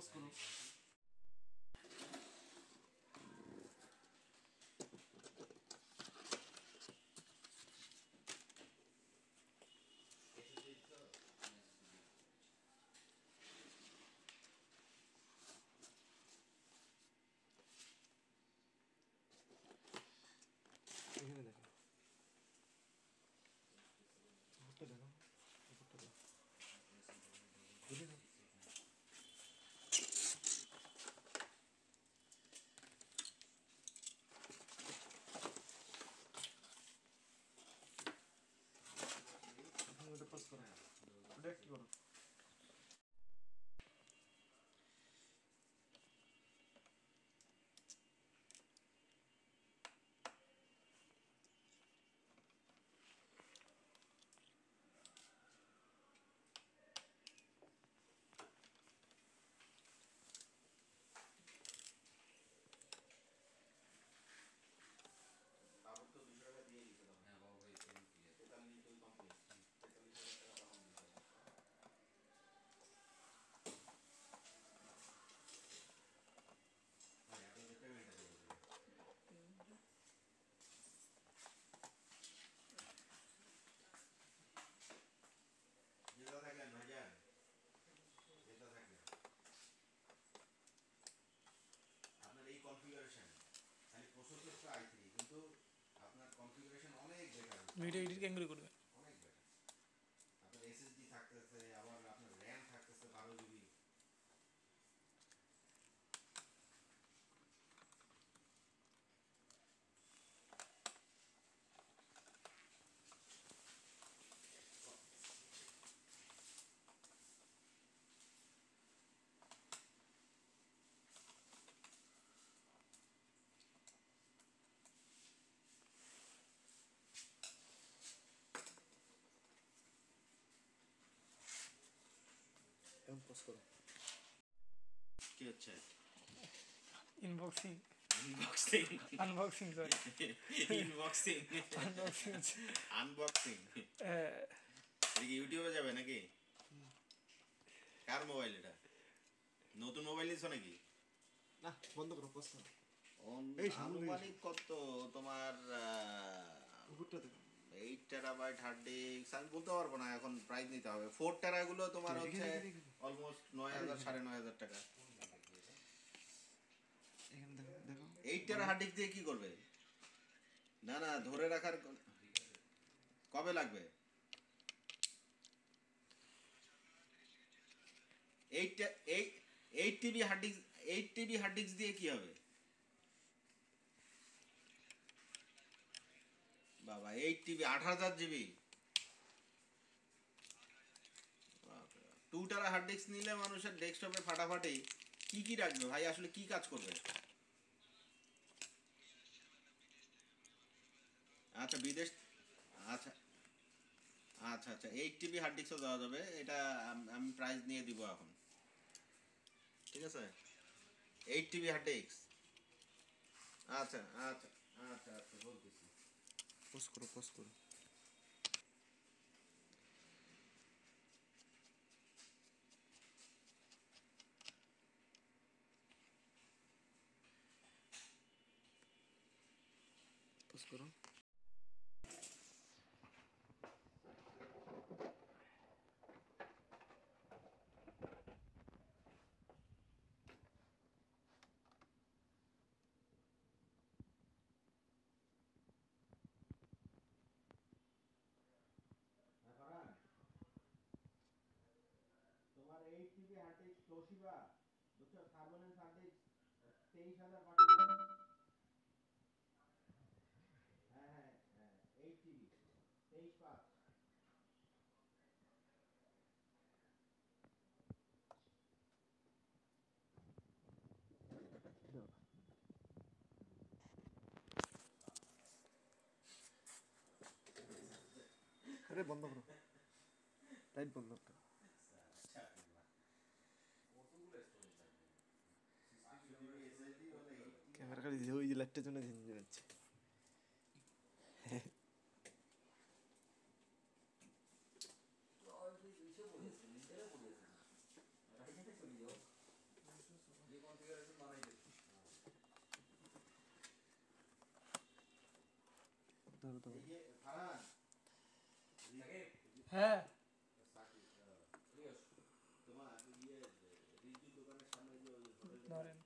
Großgenug. 백 이거로 எடிட்டுக்கு எங்களுக்கு கொடுங்க. পোস্ট করো। কি হচ্ছে inboxing unboxing unboxing sorry inboxing unboxing unboxing কি ইউটিউবে যাবে নাকি? কার মোবাইল এটা? নতুন মোবাইল নিছো নাকি? না বন্ধ করো পোস্ট করো। এই আনুমানিক কত? তোমার এইট টেরাবাইট হার্ড ডিস্ক আমি বলতে পারব না এখন প্রাইস নিতে হবে। ফোর টেরা গুলো তোমার হচ্ছে। অলমোস্ট নয় হাজার সাড়ে নয় হাজার টাকা। এখানে দেখো দেখো। এইট টেরা হার্ড ডিস্ক দিয়ে কি করবে? না না ধরে রাখার কবে লাগবে? Eight TB hard disk eight TB hard disk দিয়ে কি হবে? বাবা এইট টিবি আট হাজার GB. Two tera hard disk নিলে মানুষের ডেস্কটপে ফাটাফাটি কি কি রাখবে? ভাই, আসলে কি কাজ করবে? আচ্ছা বিদেশ আচ্ছা আচ্ছা আচ্ছা এইট টিবি হার্ড ডিস্কও দেওয়া যাবে। এটা আমি প্রাইস নিয়ে দিব এখন। ঠিক আছে? এইট টিবি হার্ড ডিস্ক আচ্ছা আচ্ছা আচ্ছা আচ্ছা বলতেছি। পোস্ট করো পোস্ট করো। ফোকাস করো তোমার এইট থেকে হার্টেজ তোশিবা দুশো সার্বনেন্স হার্টেজ তেইশ হাজার তেইশ পাঁচ আরে বন্ধ করো লাইট বন্ধ করো ক্যামেরা খালি ওই যে লাইটটার জন্য ঝিনঝিন হচ্ছে not in.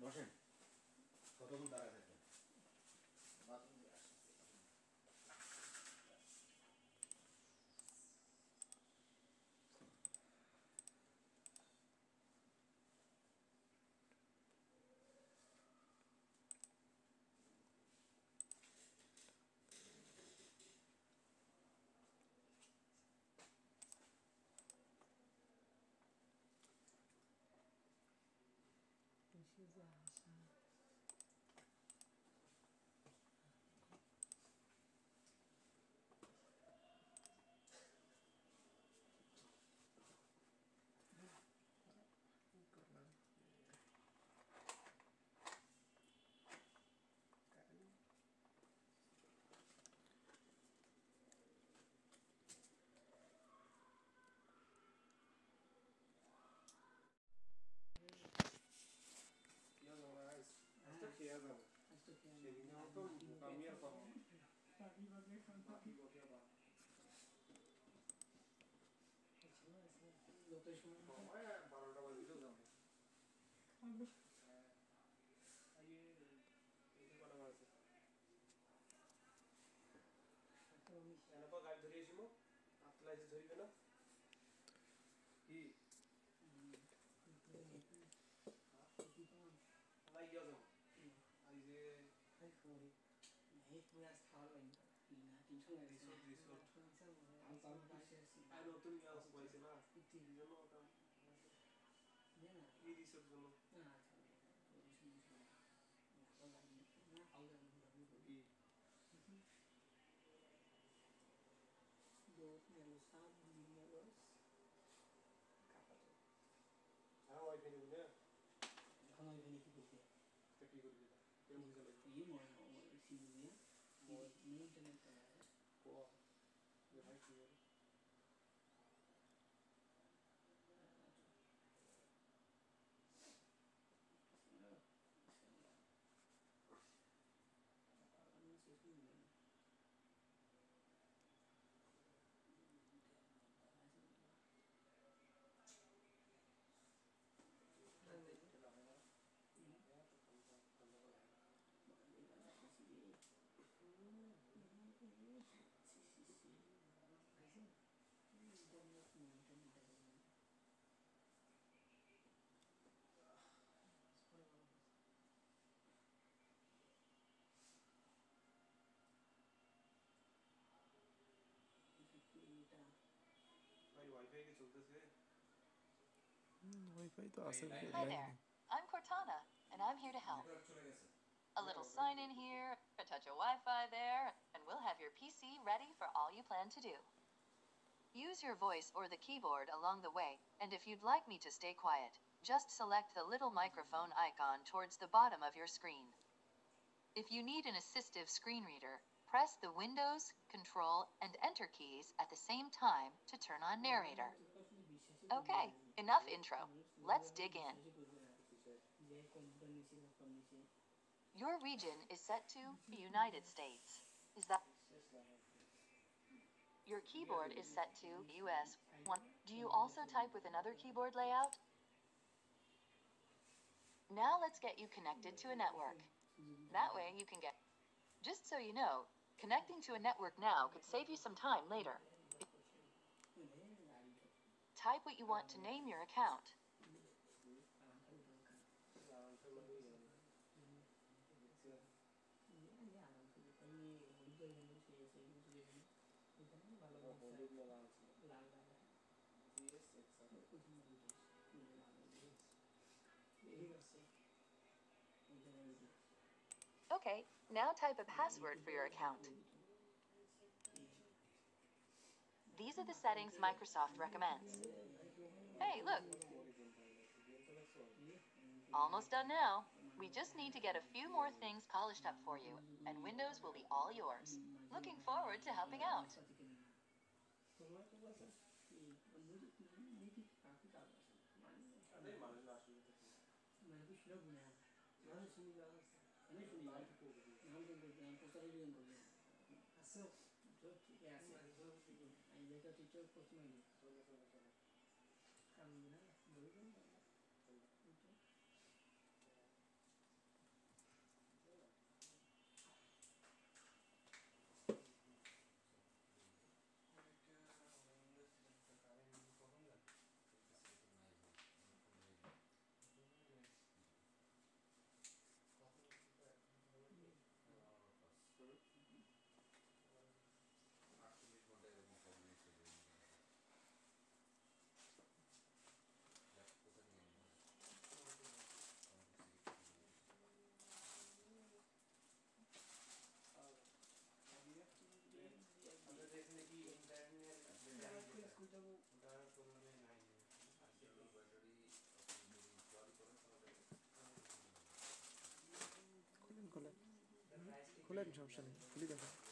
বসেন। কতক্ষণ দাঁড়ায় থাকবেন এনেকুৱা গাড়ী ধৰি আহিছোঁ মোক আঠলাই ধৰি কেনে কি নাই কিয় যাম আজি যে আই নতুন গাঁও সোমাইছে না। तीन mau na mau na. you. Mm, Hi there. I'm Cortana, and I'm here to help. A little sign in here, a touch of Wi Fi there, and we'll have your PC ready for all you plan to do. Use your voice or the keyboard along the way, and if you'd like me to stay quiet, just select the little microphone icon towards the bottom of your screen. If you need an assistive screen reader, press the Windows, Control, and Enter keys at the same time to turn on narrator. Okay, enough intro. Let's dig in. Your region is set to the United States. Is that your keyboard is set to US 1. Do you also type with another keyboard layout? Now let's get you connected to a network. That way you can get Just so you know, connecting to a network now could save you some time later. Type what you want to name your account. Okay, now type a password for your account. These are the settings Microsoft recommends. Hey, look. Almost done now. We just need to get a few more things polished up for you, and Windows will be all yours. Looking forward to helping out. briefly like Ação. Eu so, and later teacher Kusmani. 那你说是那个啥？